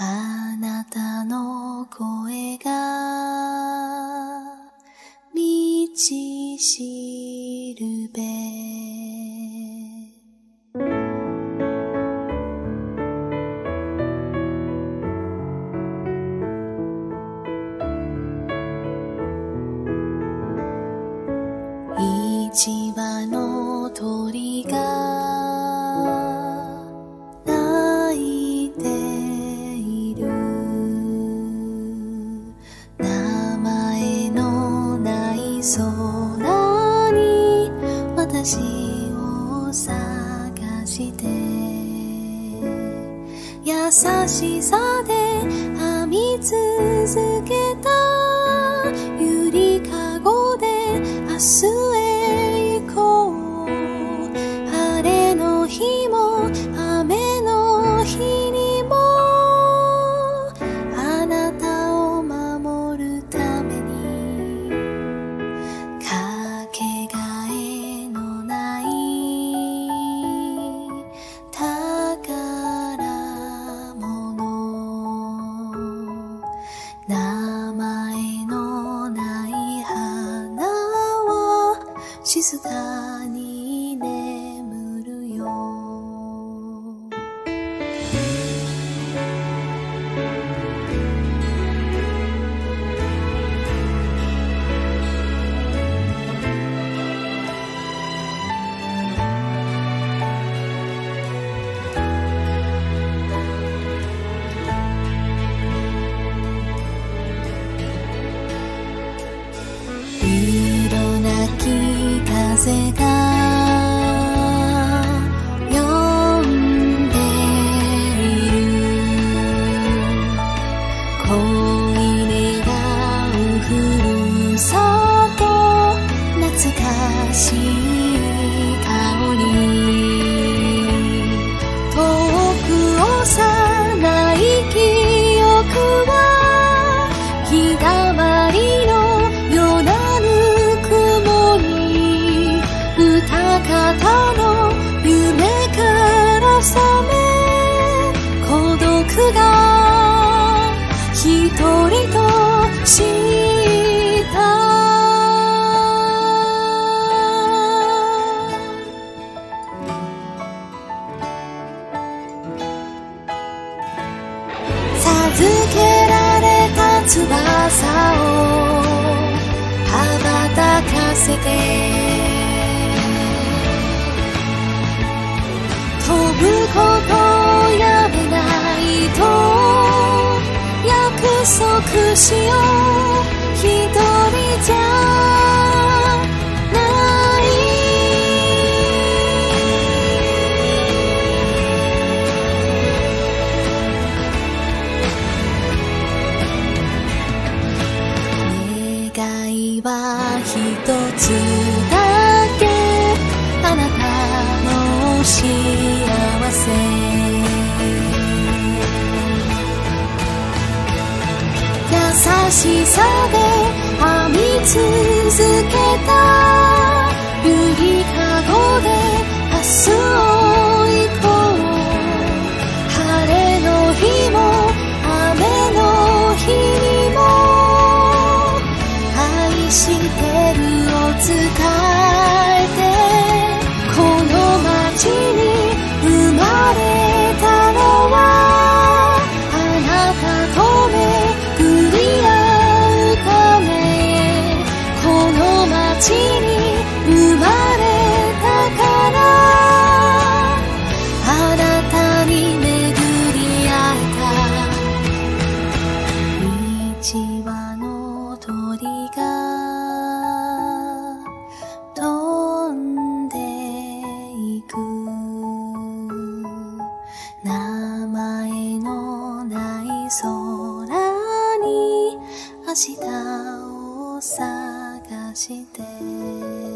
あなたの声が道し空に私を探して優しさで編み続けたゆりかごで明日は静か你看方の夢から覚め孤独が一人とした。授けられた翼を羽ばたかせて。ことやめないと約束しよう一人じゃない願いは一つ。しさで編み続けたの街に生まれたからあなたに巡り会えた。市場の鳥が飛んでいく。名前のない空に明日を探して